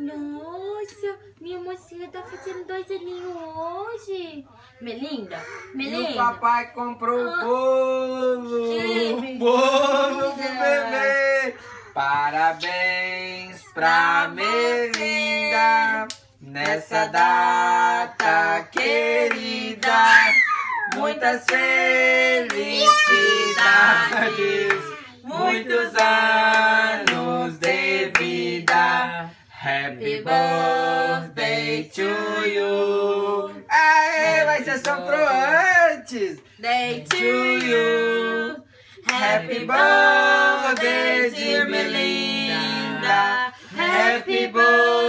Nossa, minha mocinha tá fazendo dois aninhos hoje. Melinda, Melinda. E o papai comprou Ah. bolo. Que Um bolo linda. bebê. Parabéns pra Melinda. Nessa data querida. Muitas felicidades. Muitos anos de vida. Happy birthday to you. Aê, vai ser só pro antes. Day to you. Happy birthday, dear Melinda. Happy birthday.